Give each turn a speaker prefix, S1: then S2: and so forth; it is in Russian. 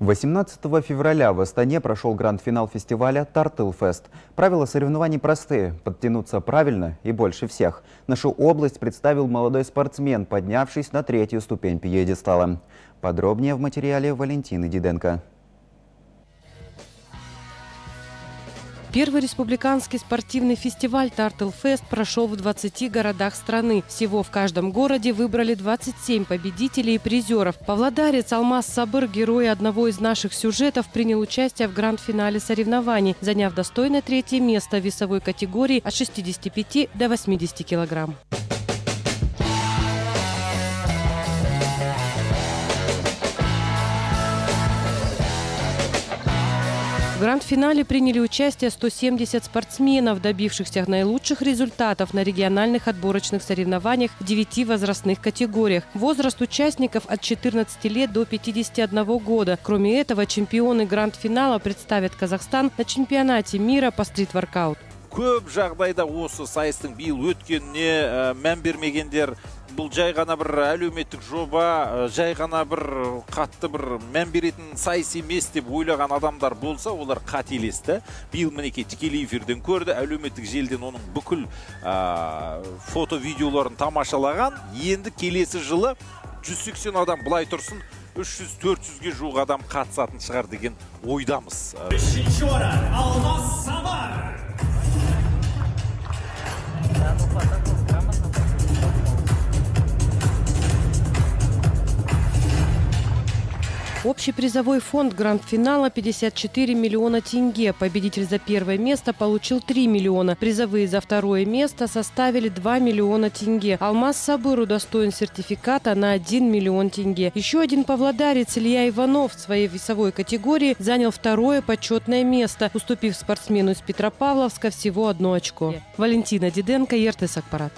S1: 18 февраля в Астане прошел гранд-финал фестиваля «Тартыл-фест». Правила соревнований простые – подтянуться правильно и больше всех. Нашу область представил молодой спортсмен, поднявшись на третью ступень пьедестала. Подробнее в материале Валентины Диденко.
S2: Первый республиканский спортивный фестиваль «Тартл-фест» прошел в 20 городах страны. Всего в каждом городе выбрали 27 победителей и призеров. Павлодарец Алмаз Сабыр, герой одного из наших сюжетов, принял участие в гранд-финале соревнований, заняв достойное третье место в весовой категории от 65 до 80 килограмм. В гранд-финале приняли участие 170 спортсменов, добившихся наилучших результатов на региональных отборочных соревнованиях в 9 возрастных категориях. Возраст участников от 14 лет до 51 года. Кроме этого, чемпионы гранд-финала представят Казахстан на чемпионате мира по стрит-воркаут.
S3: көп жағдайда осы сайыстың биыл өткеніне мән бермегендер бұл жай ғана бір әлеуметтік жоба жай ғана бір қатты бір мән беретін сайыс емес деп ойлаған адамдар болса олар қателесті. Биыл мінекей тікелей эфирден көрді әлеуметтік желіден оның бүкіл фото видеоларын тамашалаған. Енді келесі жылы 180 адам былай тұрсын 300-400-ге жуық адам қатысатын шығар деген ойдамыз.
S4: Үшінші орын алмас
S2: Общий призовой фонд гранд-финала 54 миллиона тенге. Победитель за первое место получил 3 миллиона. Призовые за второе место составили 2 миллиона тенге. Алмаз Сабыр удостоен сертификата на 1 миллион тенге. Еще один павлодарец Илья Иванов в своей весовой категории занял второе почетное место, уступив спортсмену из Петропавловска всего одно очко. Валентина Диденко, Ертес Акпарат.